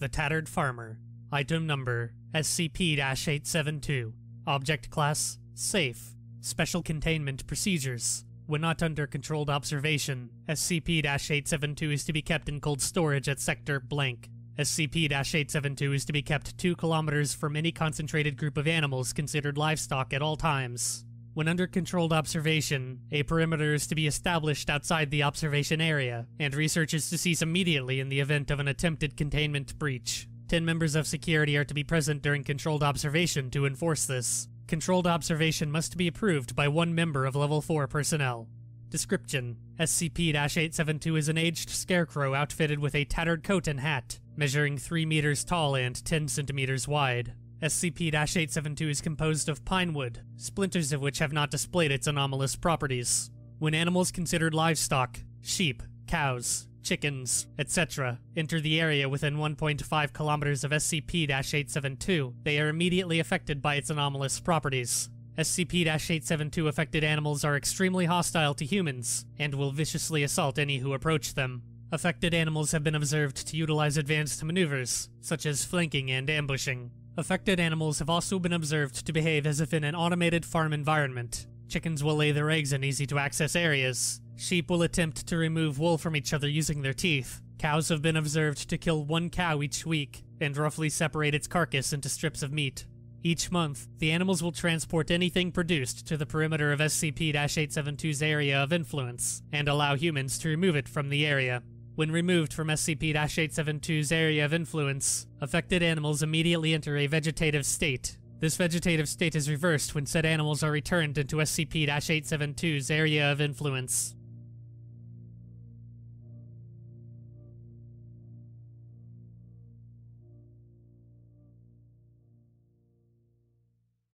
The Tattered Farmer. Item number SCP 872. Object class Safe. Special containment procedures. When not under controlled observation, SCP 872 is to be kept in cold storage at Sector Blank. SCP 872 is to be kept 2 kilometers from any concentrated group of animals considered livestock at all times. When under controlled observation, a perimeter is to be established outside the observation area, and research is to cease immediately in the event of an attempted containment breach. Ten members of security are to be present during controlled observation to enforce this. Controlled observation must be approved by one member of Level 4 personnel. Description SCP 872 is an aged scarecrow outfitted with a tattered coat and hat, measuring 3 meters tall and 10 centimeters wide. SCP 872 is composed of pine wood, splinters of which have not displayed its anomalous properties. When animals considered livestock, sheep, cows, chickens, etc., enter the area within 1.5 kilometers of SCP 872, they are immediately affected by its anomalous properties. SCP 872 affected animals are extremely hostile to humans and will viciously assault any who approach them. Affected animals have been observed to utilize advanced maneuvers, such as flanking and ambushing. Affected animals have also been observed to behave as if in an automated farm environment. Chickens will lay their eggs in easy to access areas. Sheep will attempt to remove wool from each other using their teeth. Cows have been observed to kill one cow each week and roughly separate its carcass into strips of meat. Each month, the animals will transport anything produced to the perimeter of SCP 872's area of influence and allow humans to remove it from the area. When removed from SCP 872's area of influence, affected animals immediately enter a vegetative state. This vegetative state is reversed when said animals are returned into SCP 872's area of influence.